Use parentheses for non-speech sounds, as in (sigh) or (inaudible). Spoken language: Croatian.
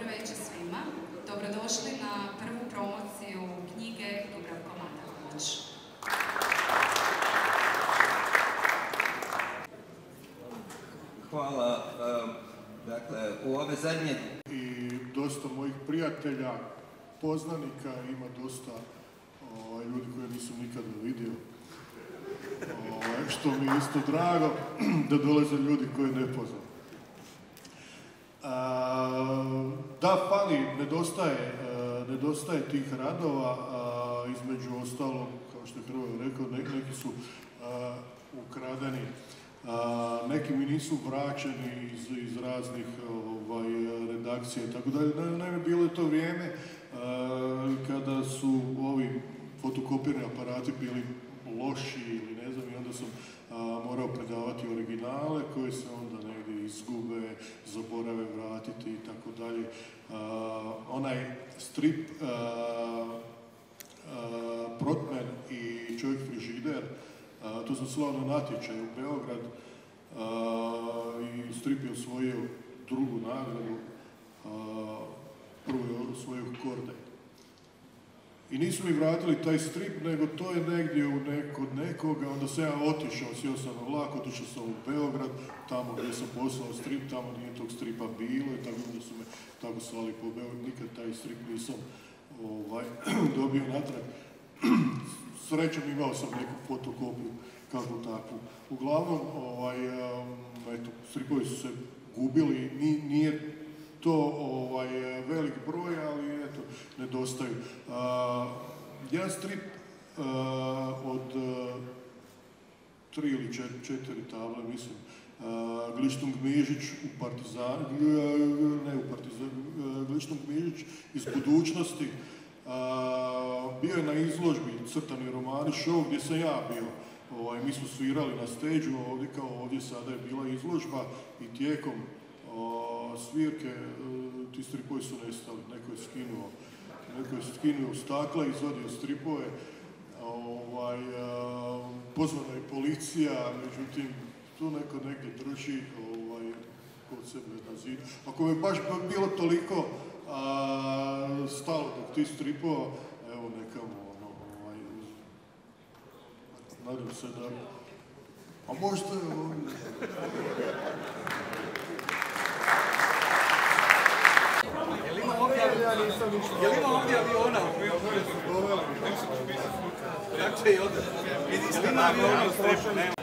Dobro večer svima. Dobrodošli na prvu promociju knjige Dubravko Mataković. Hvala. Um, Dakle, u ove zadnje i dosta mojih prijatelja, poznanika, ima dosta ovaj, ljudi koje nisam nikada vidio. Ovaj, što mi je isto drago (clears throat) da dolaze ljudi koje ne poznam. Da, fali, nedostaje, a, nedostaje tih radova, između ostalog, kao što je Hrvoje rekao, ne- neki su a, ukradeni, a, neki mi nisu vraćeni iz, iz raznih ovaj, redakcija i tako dalje. Bilo je to vrijeme kada su ovi fotokopirni aparati bili loši ili ne znam i onda sam morao predavati originale koji se onda izgube, zaborave vratiti i tako dalje. Onaj strip Protman i čovjek frižider, to sam slao na natječaj u Beograd i strip je osvojio drugu nagradu, a, prvu je osvojio Kordaj. I nisu mi vratili taj strip, nego to je negdje u nek, kod nekoga, onda sam ja otišao, sjeo sam na vlak, otišao sam u Beograd, tamo gdje sam poslao strip, tamo nije tog stripa bilo i tako onda su me tako slali po Beogradu, nikad taj strip nisam ovaj, (clears throat) dobio natrag. (clears throat) Srećom imao sam neku fotokopiju, kako takvu. Uglavnom, ovaj, um, eto, stripovi su se gubili, ni- nije to ovaj, nedostaju. Jedan strip od a, tri ili čet- četiri table, mislim, Glištung Mižić u Partizanu, ne u Partizanu, Glištung Mižić iz budućnosti, bio je na izložbi crtani romani show gdje sam ja bio. Ovaj, mi smo svirali na steđu, ovdje kao ovdje sada je bila izložba i tijekom svirke e, ti stripovi su nestali, neko je skinuo, neko je skinuo stakla, izvadio stripove, ovaj, pozvana je policija, međutim tu neko negdje drži ovaj, kod sebe na zidu. Ako je baš bilo toliko a, stalo do tih stripova, evo neka mu ono, ovaj, nadam se da... A možda. Jel ima ovdje aviona? Kako će i onda? Ministar na avionu strepu, nema.